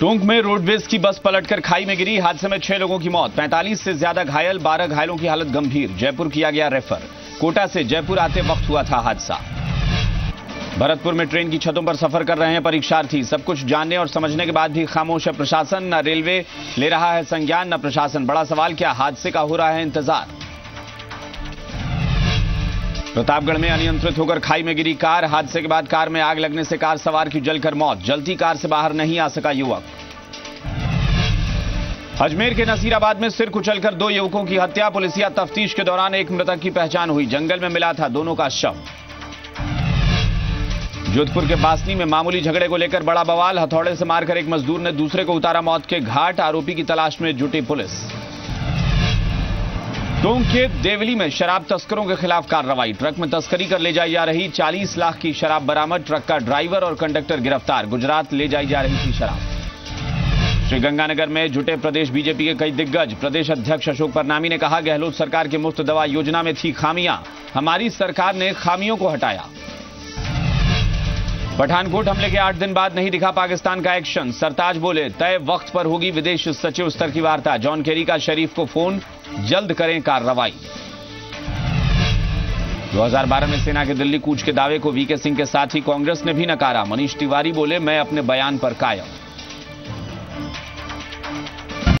टोंक में रोडवेज़ की बस पलटकर खाई में गिरी, हादसे में छह लोगों की मौत। 45 से ज़्यादा घायल 12 घायलों की हालत गंभीर। जयपुर किया गया रेफर। कोटा से जयपुर आते वक्त हुआ था हादसा। भरतपुर में ट्रेन की छतों पर सफ़र कर रहे हैं परीक्षार्थी। सब कुछ जानने और समझने के बाद भी खामोश है प्रशासन। न रेलवे ले रहा है संज्ञान, न प्रशासन। बड़ा सवाल, क्या हादसे का हो रहा है इंतज़ार? प्रतापगढ़ में अनियंत्रित होकर खाई में गिरी कार। हादसे के बाद कार में आग लगने से कार सवार की जलकर मौत। जलती कार से बाहर नहीं आ सका युवक। अजमेर के नसीराबाद में सिर कुचलकर दो युवकों की हत्या। पुलिसिया तफ्तीश के दौरान एक मृतक की पहचान हुई। जंगल में मिला था दोनों का शव। जोधपुर के बासनी में मामूली झगड़े को लेकर बड़ा बवाल। हथौड़े से मारकर एक मजदूर ने दूसरे को उतारा मौत के घाट। आरोपी की तलाश में जुटी पुलिस। टोंक के देवली में शराब तस्करों के खिलाफ कार्रवाई। ट्रक में तस्करी कर ले जाई जा रही 40 लाख की शराब बरामद। ट्रक का ड्राइवर और कंडक्टर गिरफ़्तार। गुजरात ले जाई जा रही थी शराब। श्रीगंगानगर में जुटे प्रदेश बीजेपी के कई दिग्गज। प्रदेश अध्यक्ष अशोक परनामी ने कहा, गहलोत सरकार की मुफ़्त दवा योजना में थी खामियाँ। हमारी सरकार ने खामियों को हटाया। पठानकोट हमले के आठ दिन बाद नहीं दिखा पाकिस्तान का एक्शन। सरताज बोले, तय वक्त पर होगी विदेश सचिव स्तर की वार्ता। जॉन केरी का शरीफ को फ़ोन, जल्द करें कार्रवाई। 2012 में सेना के दिल्ली कूच के दावे को वीके सिंह के साथ ही कांग्रेस ने भी नकारा। मनीष तिवारी बोले, मैं अपने बयान पर कायम।